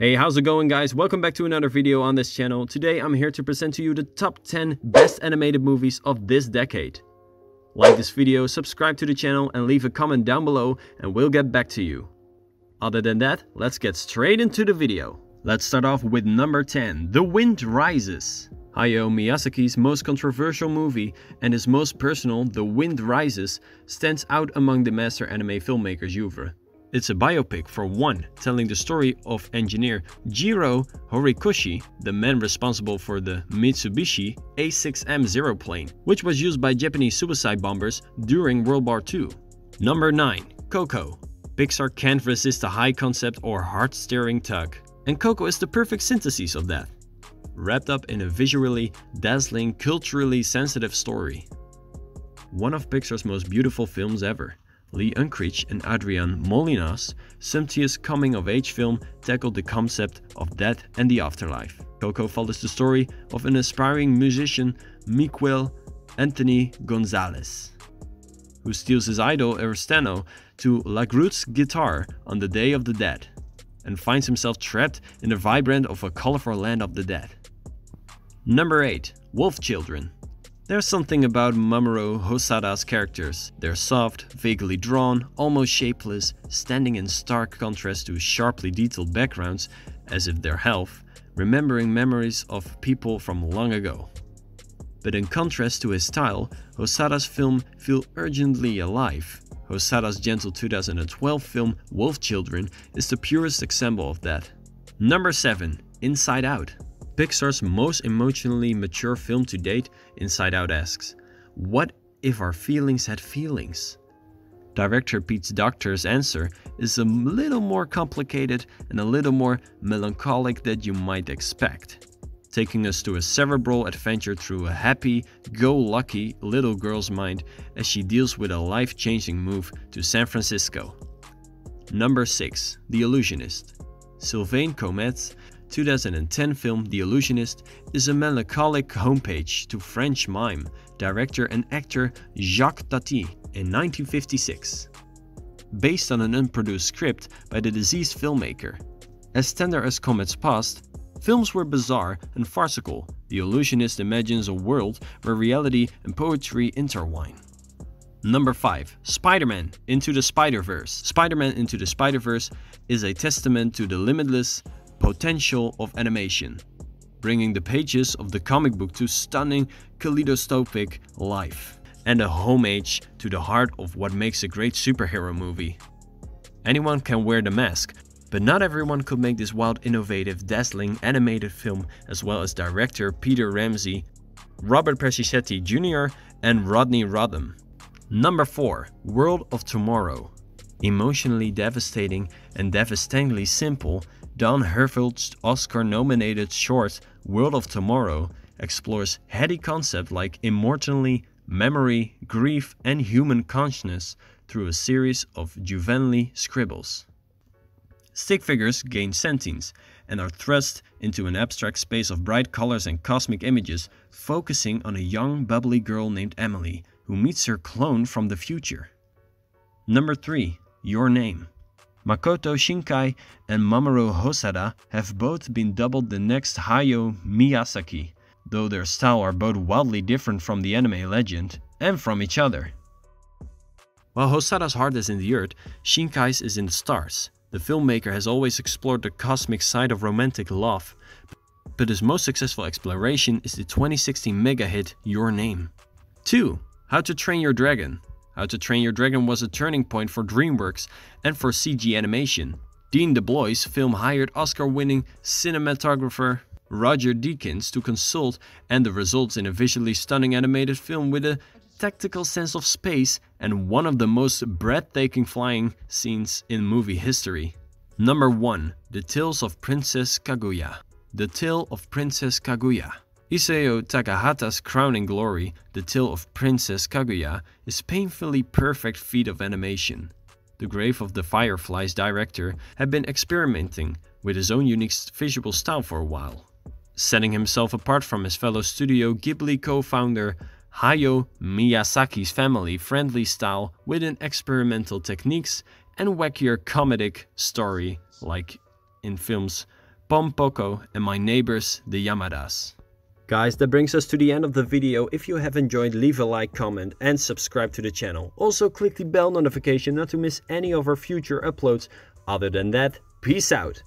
Hey, how's it going guys? Welcome back to another video on this channel. Today I'm here to present to you the top 10 best animated movies of this decade. Like this video, subscribe to the channel and leave a comment down below and we'll get back to you. Other than that, let's get straight into the video. Let's start off with number 10, The Wind Rises. Hayao Miyazaki's most controversial movie and his most personal, The Wind Rises, stands out among the master anime filmmakers' oeuvre. It's a biopic for one, telling the story of engineer Jiro Horikoshi, the man responsible for the Mitsubishi A6M Zero plane, which was used by Japanese suicide bombers during World War II. Number 9. Coco. Pixar can't resist a high concept or heart-stirring tug, and Coco is the perfect synthesis of that, wrapped up in a visually dazzling, culturally sensitive story. One of Pixar's most beautiful films ever. Lee Unkrich and Adrian Molina's sumptuous coming-of-age film tackled the concept of death and the afterlife. Coco follows the story of an aspiring musician, Miguel Anthony Gonzalez, who steals his idol Ernesto de la Cruz's guitar on the Day of the Dead, and finds himself trapped in the vibrant of a colorful land of the dead. Number 8. Wolf Children there's something about Mamoru Hosoda's characters. They're soft, vaguely drawn, almost shapeless, standing in stark contrast to sharply detailed backgrounds as if they're health, remembering memories of people from long ago. But in contrast to his style, Hosoda's film feel urgently alive. Hosoda's gentle 2012 film Wolf Children is the purest example of that. Number 7. Inside Out Pixar's most emotionally mature film to date, Inside Out asks, What if our feelings had feelings? Director Pete Docter's answer is a little more complicated and a little more melancholic than you might expect, taking us to a cerebral adventure through a happy, go-lucky little girl's mind as she deals with a life-changing move to San Francisco. Number 6. The Illusionist Sylvain Chomet's 2010 film The Illusionist is a melancholic homepage to French mime, director and actor Jacques Tati in 1956. Based on an unproduced script by the deceased filmmaker. As tender as Chomet's past, films were bizarre and farcical. The Illusionist imagines a world where reality and poetry intertwine. Number 5. Spider-Man Into the Spider-Verse Spider-Man Into the Spider-Verse is a testament to the limitless potential of animation, bringing the pages of the comic book to stunning kaleidoscopic life, and a homage to the heart of what makes a great superhero movie. Anyone can wear the mask, but not everyone could make this wild, innovative, dazzling animated film as well as director Peter Ramsey, Robert Persichetti Jr. and Rodney Rothman. Number 4. World of Tomorrow Emotionally devastating and devastatingly simple, Don Hertzfeldt's Oscar-nominated short World of Tomorrow explores heady concepts like immortality, memory, grief, and human consciousness through a series of juvenile scribbles. Stick figures gain sentience and are thrust into an abstract space of bright colors and cosmic images, focusing on a young, bubbly girl named Emily who meets her clone from the future. Number 3. Your Name Makoto Shinkai and Mamoru Hosoda have both been dubbed the next Hayao Miyazaki, though their style are both wildly different from the anime legend and from each other. While Hosoda's heart is in the earth, Shinkai's is in the stars. The filmmaker has always explored the cosmic side of romantic love, but his most successful exploration is the 2016 mega hit Your Name. 2. How to Train Your Dragon how to Train Your Dragon was a turning point for DreamWorks and for CG animation. Dean DeBlois film hired Oscar-winning cinematographer Roger Deakins to consult and the results in a visually stunning animated film with a tactical sense of space and one of the most breathtaking flying scenes in movie history. Number 1. The Tales of Princess Kaguya The Tale of Princess Kaguya Isao Takahata's crowning glory, The Tale of Princess Kaguya, is painfully perfect feat of animation. The Grave of the Fireflies director had been experimenting with his own unique visual style for a while, setting himself apart from his fellow Studio Ghibli co-founder Hayao Miyazaki's family-friendly style with an experimental techniques and wackier comedic story like in films Pom Poko and my neighbors the Yamadas. Guys, that brings us to the end of the video. If you have enjoyed, leave a like, comment and subscribe to the channel. Also click the bell notification not to miss any of our future uploads. Other than that, peace out.